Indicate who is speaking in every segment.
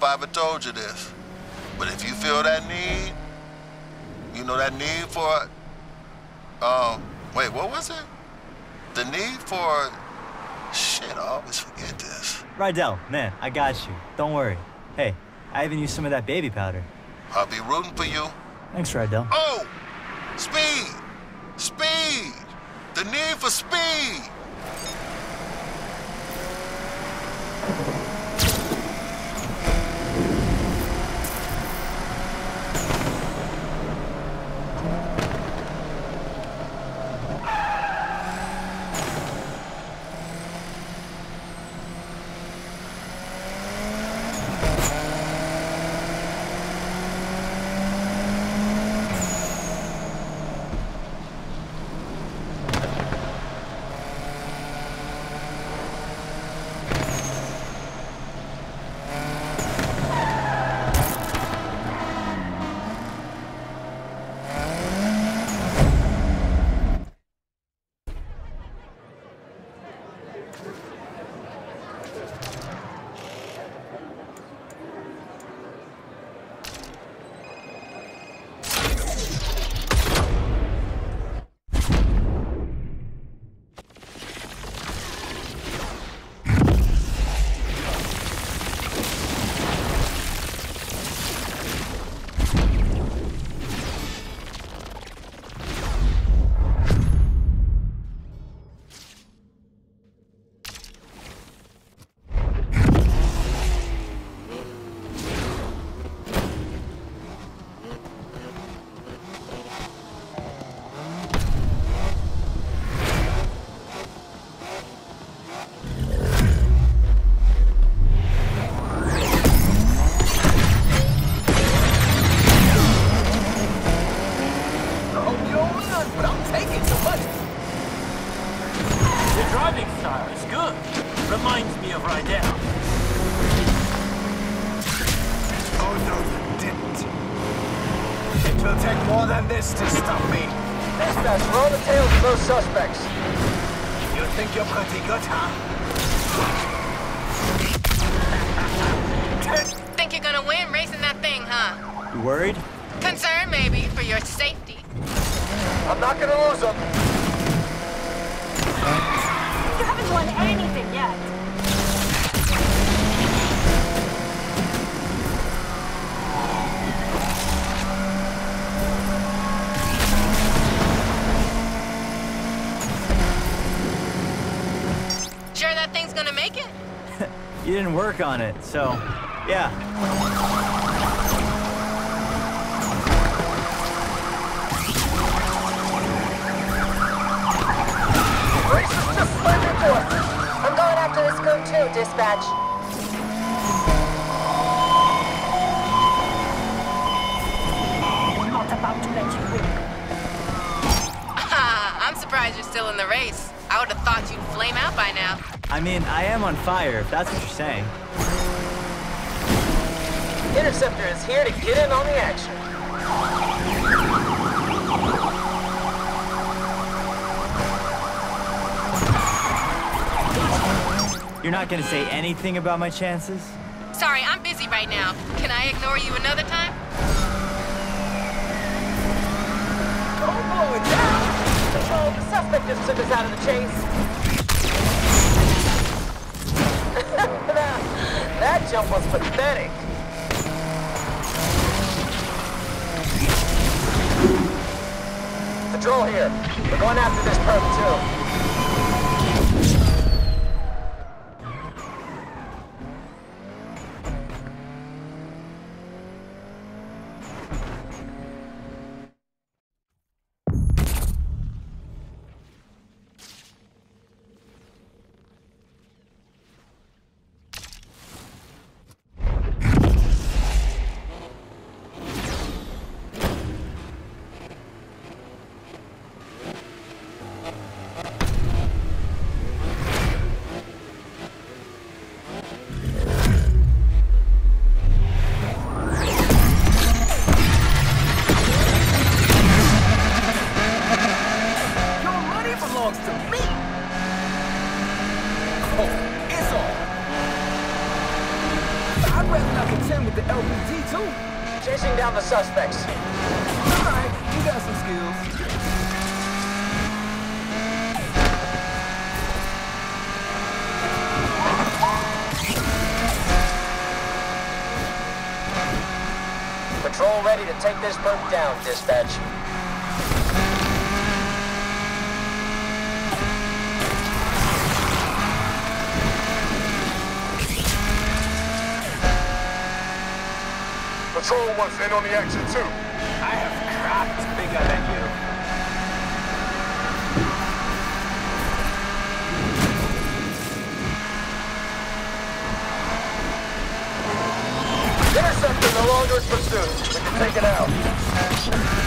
Speaker 1: if I ever told you this, but if you feel that need, you know that need for, um, wait, what was it? The need for, shit, I always forget this.
Speaker 2: Rydell, man, I got you. Don't worry. Hey, I even used some of that baby powder.
Speaker 1: I'll be rooting for you.
Speaker 2: Thanks, Rydell.
Speaker 1: Oh! Speed! Speed! The need for speed!
Speaker 3: You
Speaker 4: anything yet.
Speaker 5: Sure that thing's gonna make it?
Speaker 2: You didn't work on it, so yeah.
Speaker 4: This dispatch. I'm not about to let you win.
Speaker 5: I'm surprised you're still in the race. I would have thought you'd flame out by now.
Speaker 2: I mean, I am on fire, if that's what you're saying.
Speaker 6: Interceptor is here to get in on the action.
Speaker 2: You're not gonna say anything about my chances?
Speaker 5: Sorry, I'm busy right now. Can I ignore you another time?
Speaker 6: Don't blow it down. Oh, the suspect just took us out of the chase. that, that jump was pathetic. Patrol here. We're going after this perp too.
Speaker 3: with the LPG too.
Speaker 6: Chasing down the suspects.
Speaker 3: All right, you got some skills.
Speaker 6: Patrol ready to take this boat down, dispatch.
Speaker 7: patrol wants in on the action too.
Speaker 3: I have craft bigger than you.
Speaker 6: Intercepting the pursuit. We can take it out.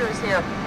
Speaker 6: speakers here.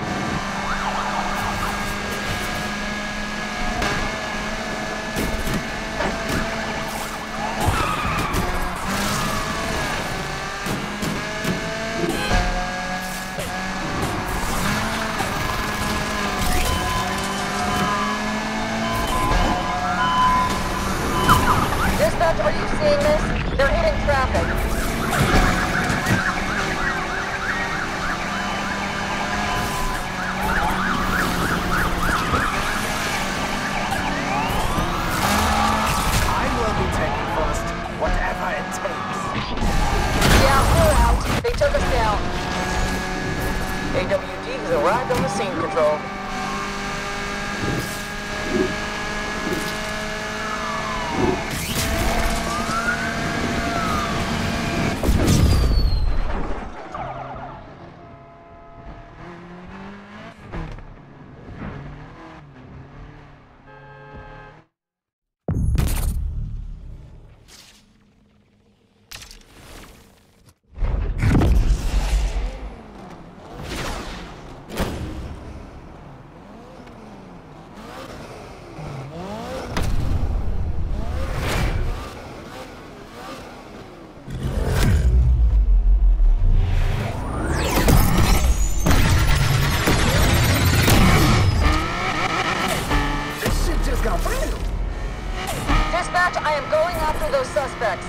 Speaker 6: going after those suspects.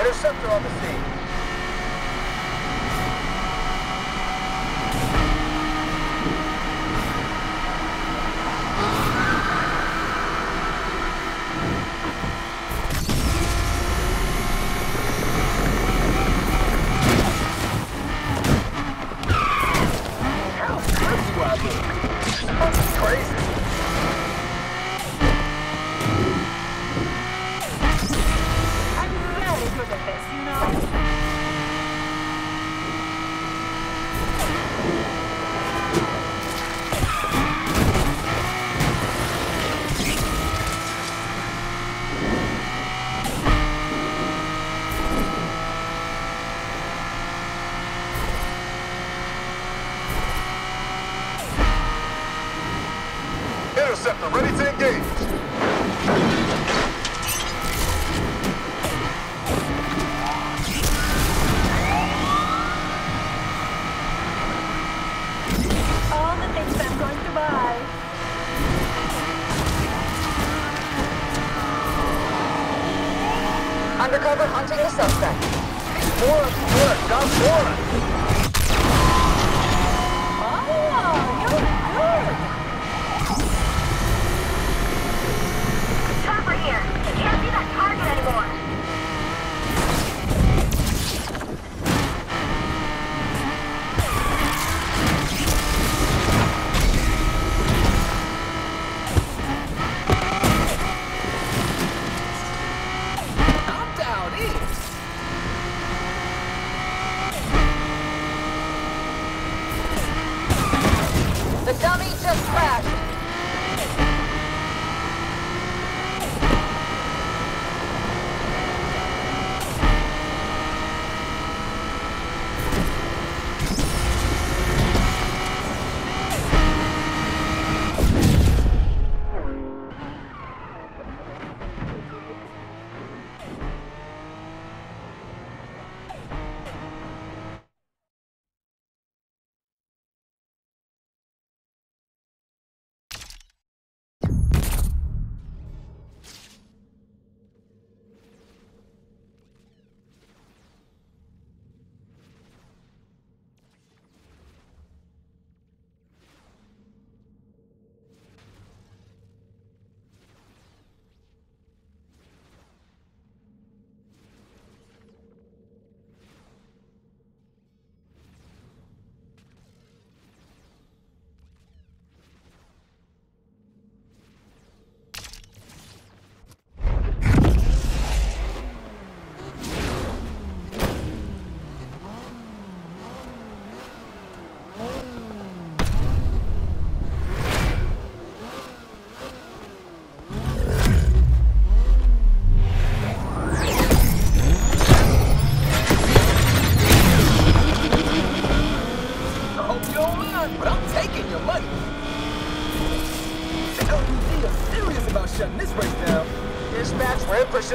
Speaker 6: Interceptor on the scene.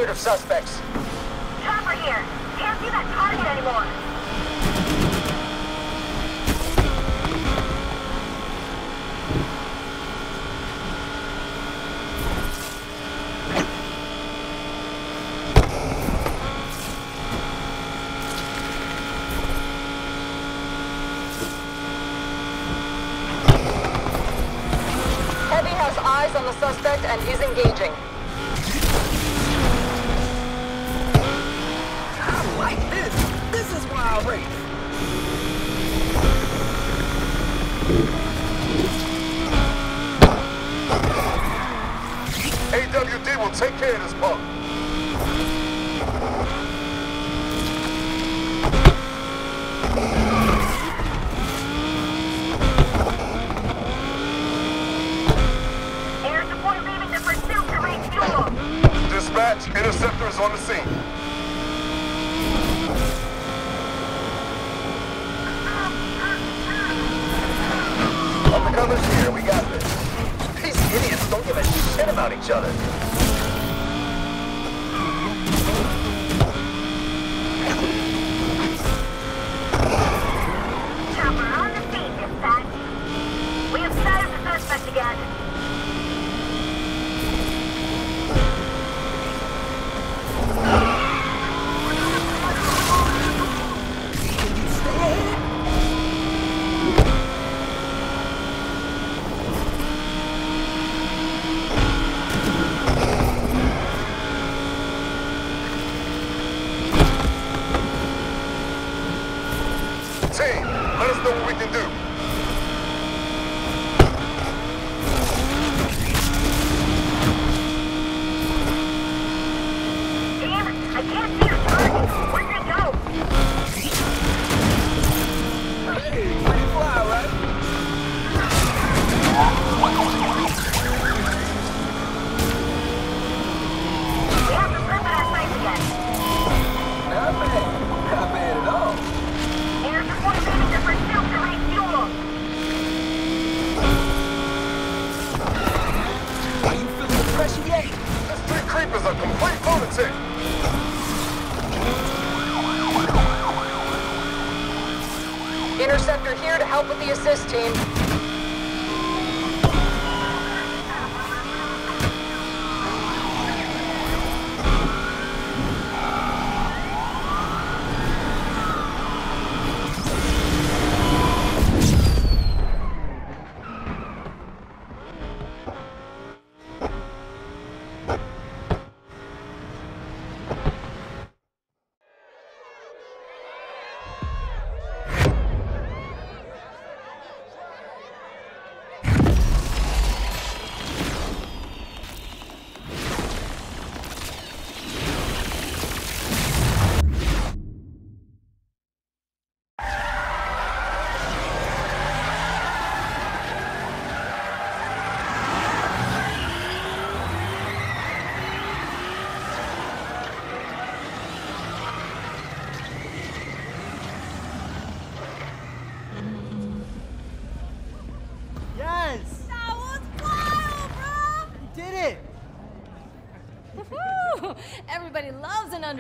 Speaker 6: Pursuit of suspects. On the
Speaker 7: scene.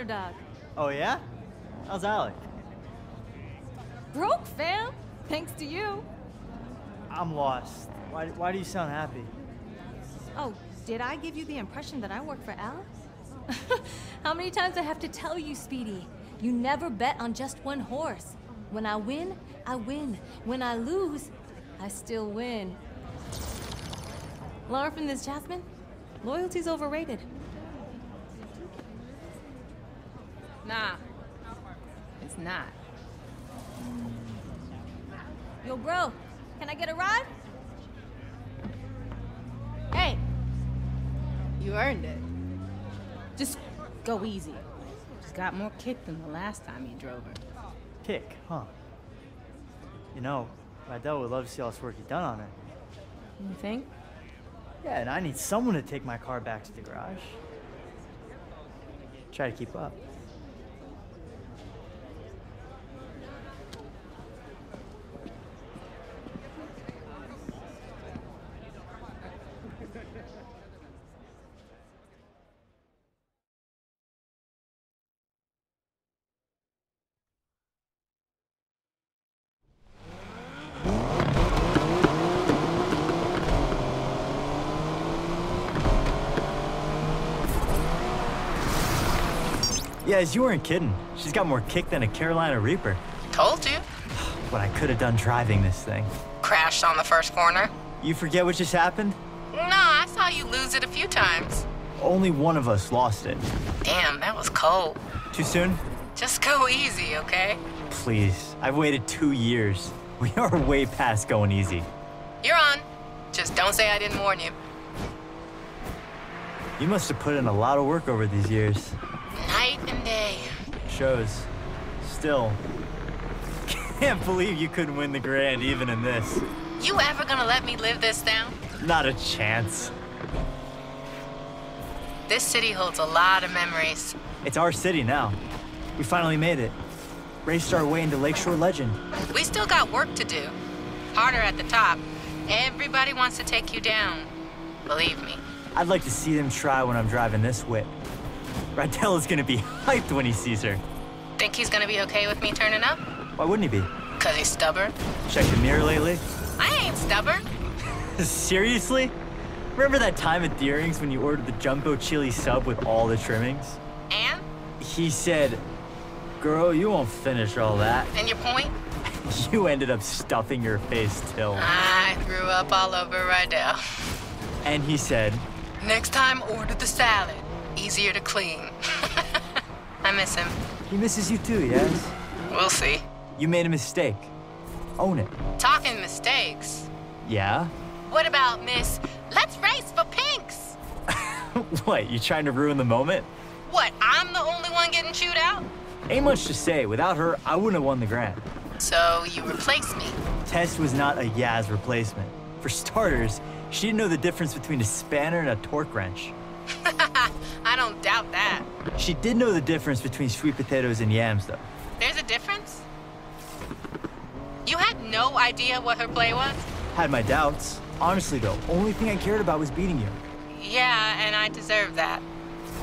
Speaker 4: Underdog.
Speaker 2: Oh, yeah? How's Alec?
Speaker 4: Broke, fam. Thanks to you.
Speaker 2: I'm lost. Why, why do you sound happy?
Speaker 4: Oh, did I give you the impression that I work for Alex? How many times I have to tell you, Speedy? You never bet on just one horse. When I win, I win. When I lose, I still win. Learn from this, Jasmine. Loyalty's overrated.
Speaker 5: Nah, it's not. Mm.
Speaker 4: Yo, bro, can I get a ride? Hey,
Speaker 5: You earned it. Just go easy. She's got more kick than the last time you drove her.
Speaker 2: Kick, huh? You know, Rydell would love to see all this work you've done on it.
Speaker 5: You think?
Speaker 2: Yeah, and I need someone to take my car back to the garage. Try to keep up. Yes, you weren't kidding. She's got more kick than a Carolina Reaper.
Speaker 5: Told you.
Speaker 2: What I could have done driving this thing.
Speaker 5: Crashed on the first corner.
Speaker 2: You forget what just happened?
Speaker 5: No, I saw you lose it a few times.
Speaker 2: Only one of us lost it.
Speaker 5: Damn, that was cold.
Speaker 2: Too soon?
Speaker 5: Just go easy, okay?
Speaker 2: Please. I've waited two years. We are way past going easy.
Speaker 5: You're on. Just don't say I didn't warn you.
Speaker 2: You must have put in a lot of work over these years. Shows. Still. Can't believe you couldn't win the grand even in this.
Speaker 5: You ever gonna let me live this down?
Speaker 2: Not a chance.
Speaker 5: This city holds a lot of memories.
Speaker 2: It's our city now. We finally made it. Raced our way into Lakeshore legend.
Speaker 5: We still got work to do. Harder at the top. Everybody wants to take you down. Believe me.
Speaker 2: I'd like to see them try when I'm driving this whip. Rydell is gonna be hyped when he sees her.
Speaker 5: Think he's gonna be okay with me turning up?
Speaker 2: Why wouldn't he be?
Speaker 5: Cause he's stubborn?
Speaker 2: Checked the mirror lately?
Speaker 5: I ain't stubborn.
Speaker 2: Seriously? Remember that time at Deering's when you ordered the jumbo chili sub with all the trimmings?
Speaker 5: And?
Speaker 2: He said, Girl, you won't finish all that.
Speaker 5: And your point?
Speaker 2: You ended up stuffing your face till.
Speaker 5: I threw up all over Rydell.
Speaker 2: And he said,
Speaker 5: Next time, order the salad. Easier to clean. I miss him.
Speaker 2: He misses you too, yes?
Speaker 5: We'll see.
Speaker 2: You made a mistake. Own it.
Speaker 5: Talking mistakes.
Speaker 2: Yeah?
Speaker 5: What about Miss Let's Race for Pinks?
Speaker 2: what, you trying to ruin the moment?
Speaker 5: What, I'm the only one getting chewed out?
Speaker 2: Ain't much to say. Without her, I wouldn't have won the grand.
Speaker 5: So you replaced me.
Speaker 2: Tess was not a Yaz replacement. For starters, she didn't know the difference between a spanner and a torque wrench.
Speaker 5: I don't doubt that.
Speaker 2: She did know the difference between sweet potatoes and yams, though.
Speaker 5: There's a difference? You had no idea what her play was?
Speaker 2: Had my doubts. Honestly, though, only thing I cared about was beating you.
Speaker 5: Yeah, and I deserve that.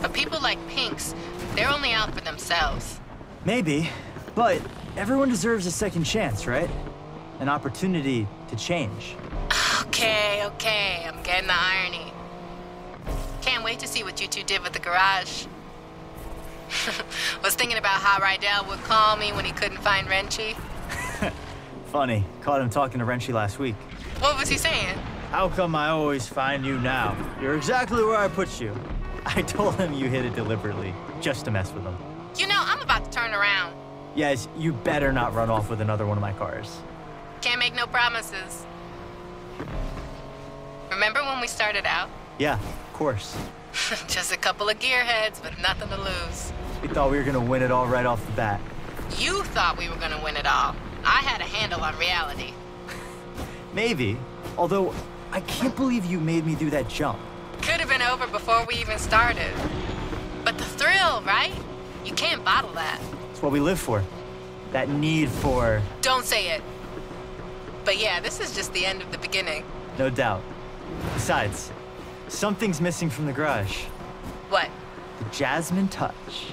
Speaker 5: But people like Pinks, they're only out for themselves.
Speaker 2: Maybe, but everyone deserves a second chance, right? An opportunity to change.
Speaker 5: Okay, okay, I'm getting the irony. Can't wait to see what you two did with the garage. Was thinking about how Rydell would call me when he couldn't find Renchi.
Speaker 2: Funny, caught him talking to Renchi last week.
Speaker 5: What was he saying?
Speaker 2: How come I always find you now? You're exactly where I put you. I told him you hit it deliberately, just to mess with him.
Speaker 5: You know, I'm about to turn around.
Speaker 2: Yes, you better not run off with another one of my cars.
Speaker 5: Can't make no promises. Remember when we started out?
Speaker 2: Yeah, of course.
Speaker 5: Just a couple of gearheads but nothing to lose.
Speaker 2: We thought we were gonna win it all right off the bat.
Speaker 5: You thought we were gonna win it all. I had a handle on reality.
Speaker 2: Maybe. Although, I can't believe you made me do that jump.
Speaker 5: Could have been over before we even started. But the thrill, right? You can't bottle that.
Speaker 2: It's what we live for. That need for,
Speaker 5: Don't say it. But yeah, this is just the end of the beginning.
Speaker 2: no doubt. Besides, something's missing from the garage.
Speaker 5: What?
Speaker 2: The Jasmine touch.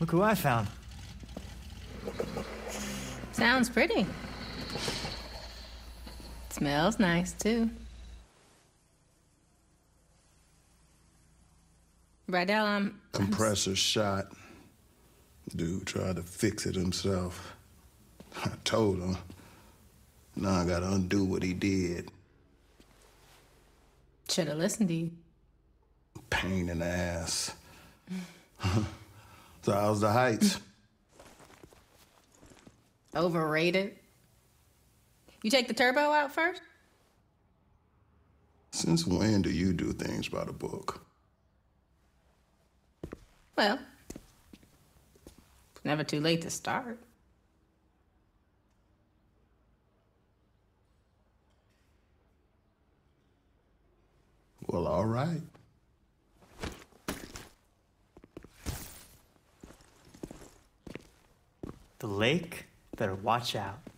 Speaker 2: Look who I found.
Speaker 8: Sounds pretty. Smells nice, too. Rydell, I'm.
Speaker 9: Compressor shot. Dude tried to fix it himself. I told him. Now I gotta undo what he did.
Speaker 8: Should have listened to you.
Speaker 9: Pain in the ass. so how's the heights?
Speaker 8: Overrated. You take the turbo out first?
Speaker 9: Since when do you do things by the book?
Speaker 8: Well, it's never too late to start.
Speaker 9: Well, all right.
Speaker 2: Lake? Better watch out.